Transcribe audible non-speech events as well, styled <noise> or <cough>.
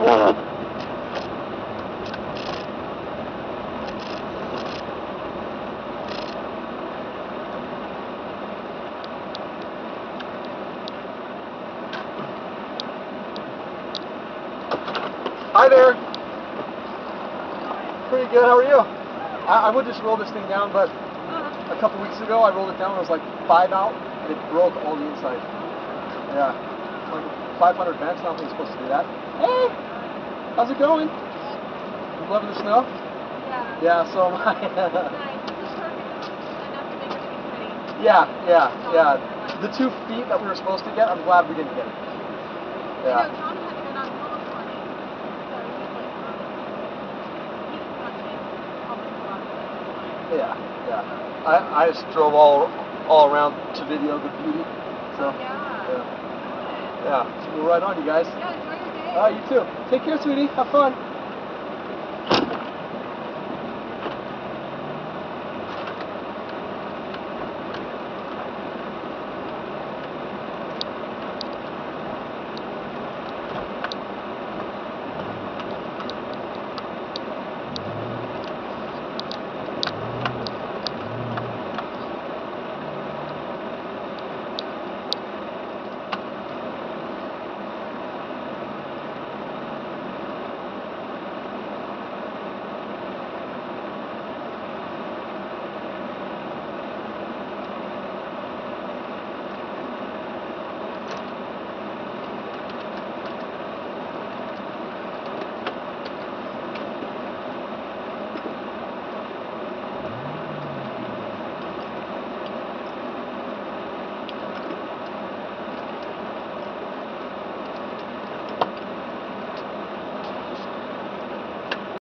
Uh, hi there. Pretty good. How are you? I, I would just roll this thing down, but a couple weeks ago I rolled it down. It was like five out, and it broke all the inside. Yeah, like 500 bench. I don't think supposed to do that. Hey, how's it going? You loving the snow? Yeah. Yeah. So am I. Nice. <laughs> This is perfect enough to make everything pretty. yeah, yeah, yeah. The two feet that we were supposed to get, I'm glad we didn't get it. Yeah. know, Tom had to go down to California. So he was like, he was watching public body. Yeah, yeah. I, I just drove all all around to video the beauty. So Yeah. yeah, yeah. So we're right on, you guys. Yeah, Ah, you too. Take care, sweetie. Have fun.